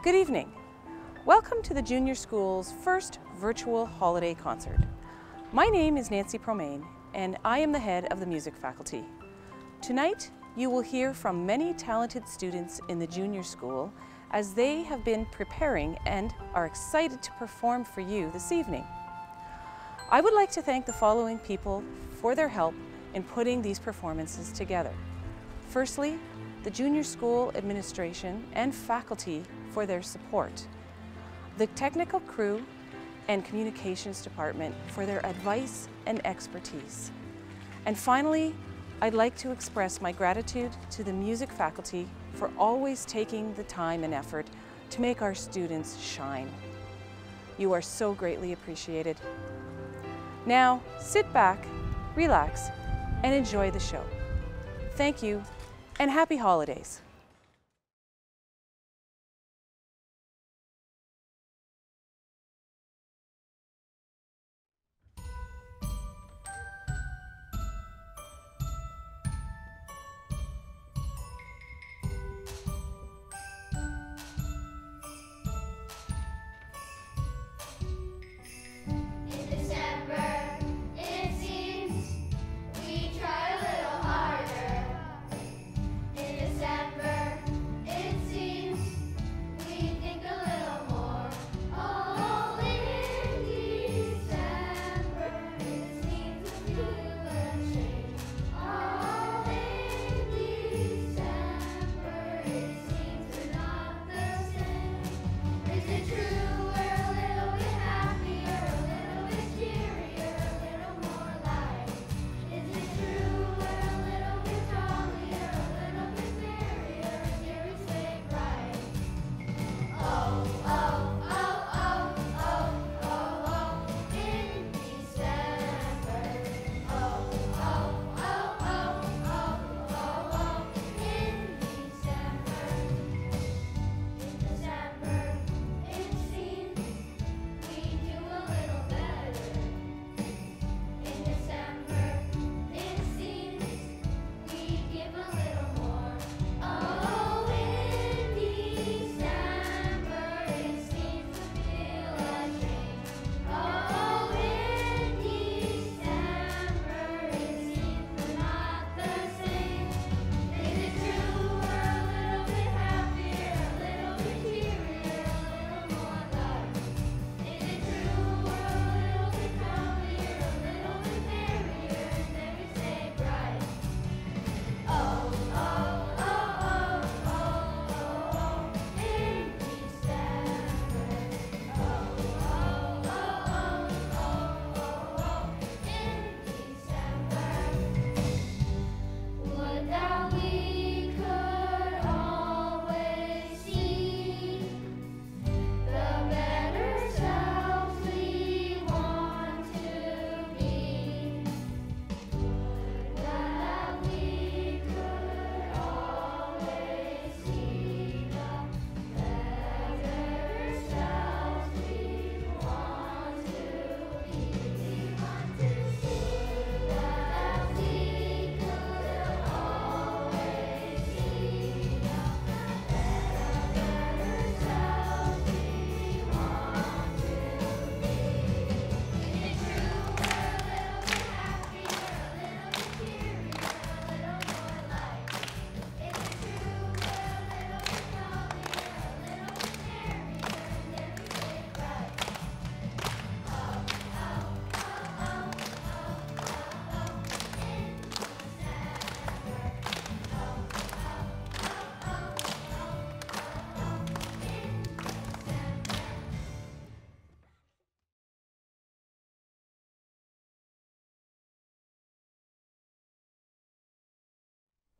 Good evening. Welcome to the junior school's first virtual holiday concert. My name is Nancy Promain and I am the head of the music faculty. Tonight you will hear from many talented students in the junior school as they have been preparing and are excited to perform for you this evening. I would like to thank the following people for their help in putting these performances together. Firstly, the junior school administration and faculty for their support, the technical crew and communications department for their advice and expertise. And finally, I'd like to express my gratitude to the music faculty for always taking the time and effort to make our students shine. You are so greatly appreciated. Now, sit back, relax, and enjoy the show. Thank you, and happy holidays.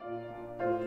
Música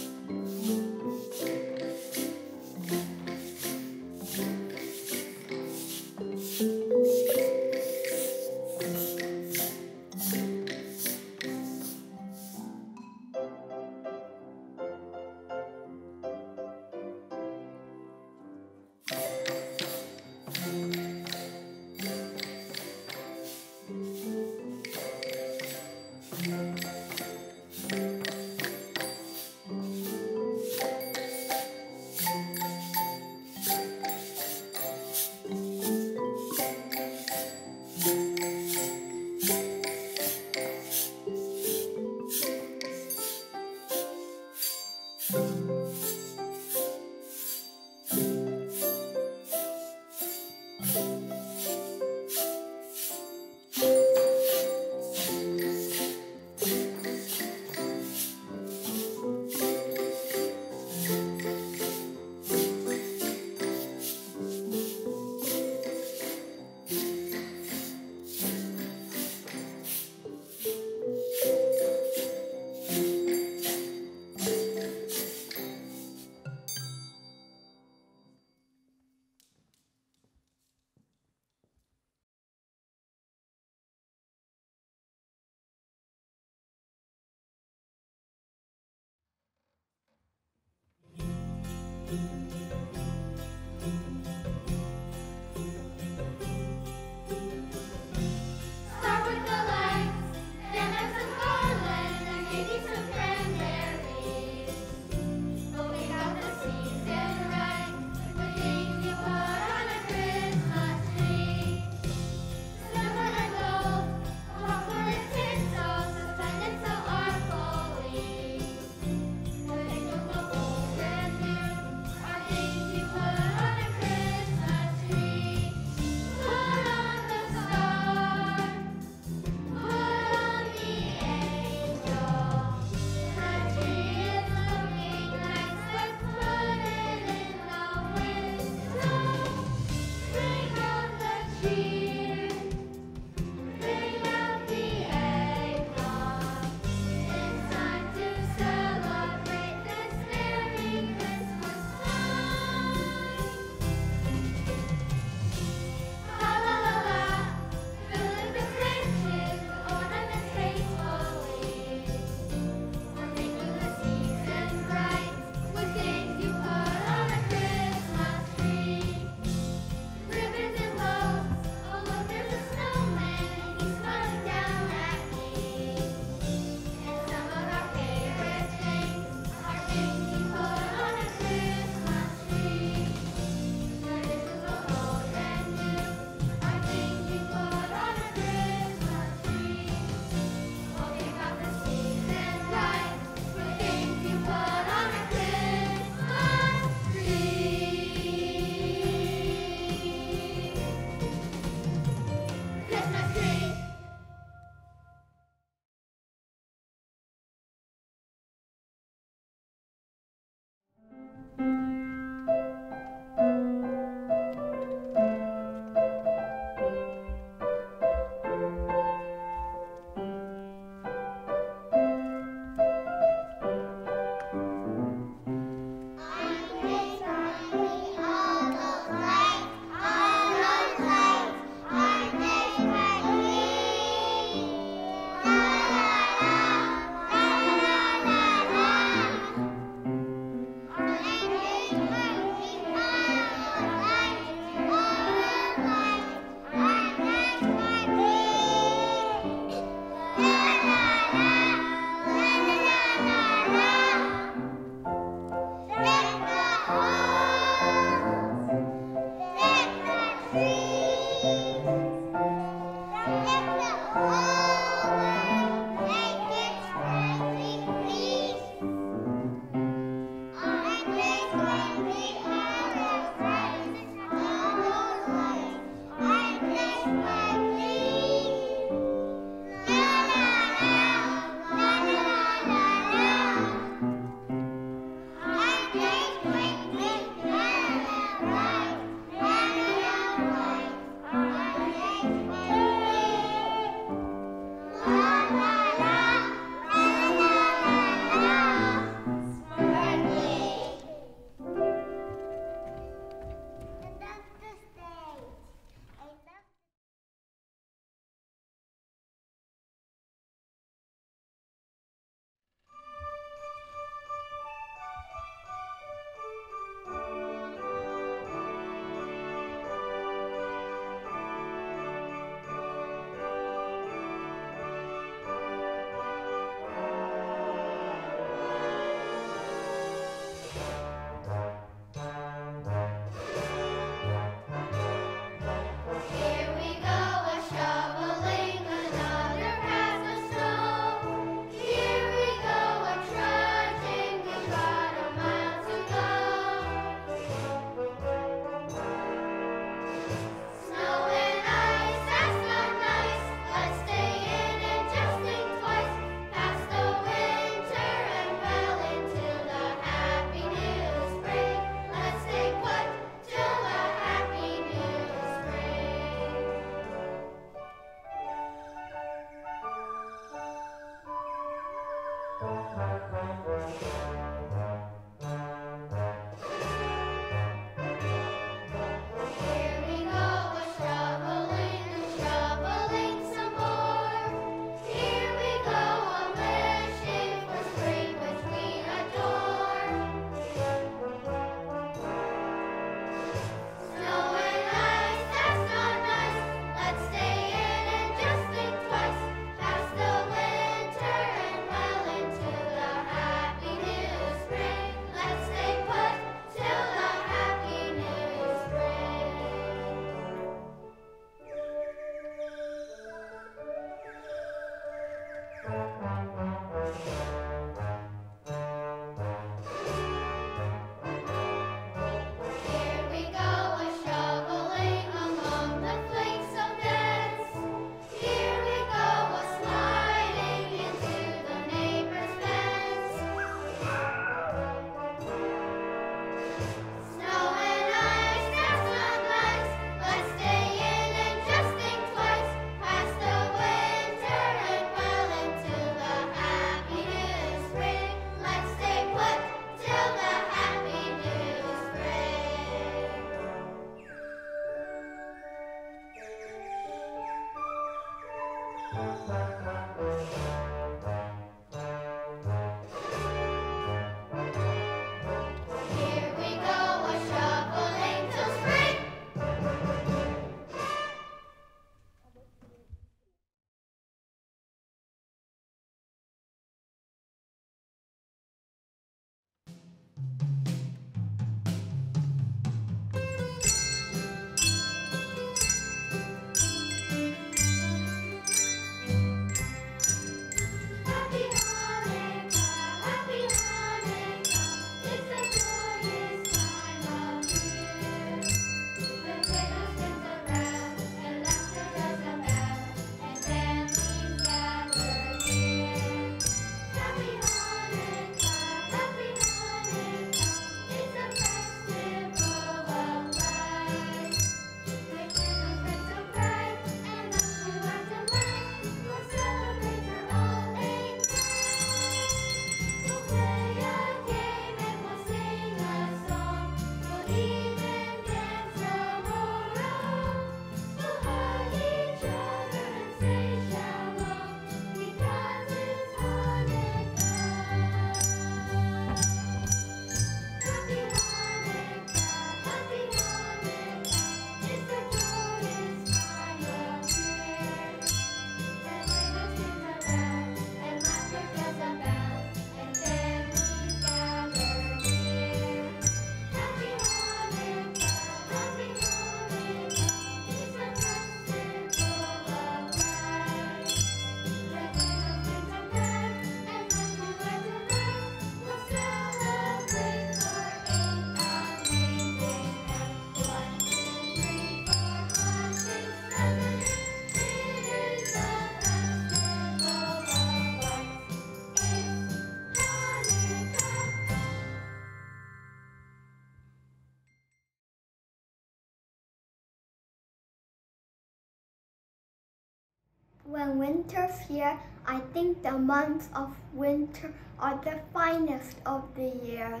winter here, I think the months of winter are the finest of the year.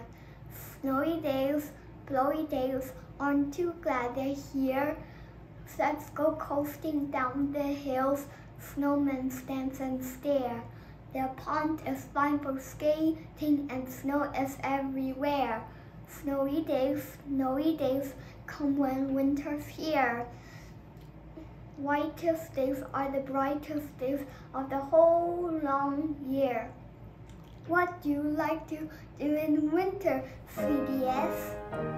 Snowy days, blowy days, aren't too glad they're here. Let's go coasting down the hills, snowmen stand and stare. The pond is fine for skating and snow is everywhere. Snowy days, snowy days come when winter's here whitest days are the brightest days of the whole long year. What do you like to do in winter, CDS?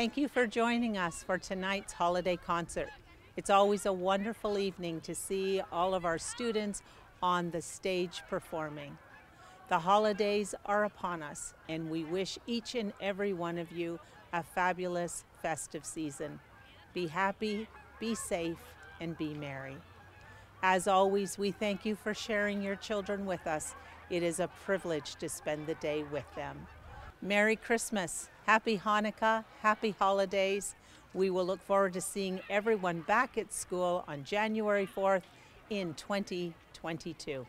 Thank you for joining us for tonight's holiday concert. It's always a wonderful evening to see all of our students on the stage performing. The holidays are upon us, and we wish each and every one of you a fabulous festive season. Be happy, be safe, and be merry. As always, we thank you for sharing your children with us. It is a privilege to spend the day with them. Merry Christmas, Happy Hanukkah, Happy Holidays. We will look forward to seeing everyone back at school on January 4th in 2022.